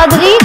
Madrid.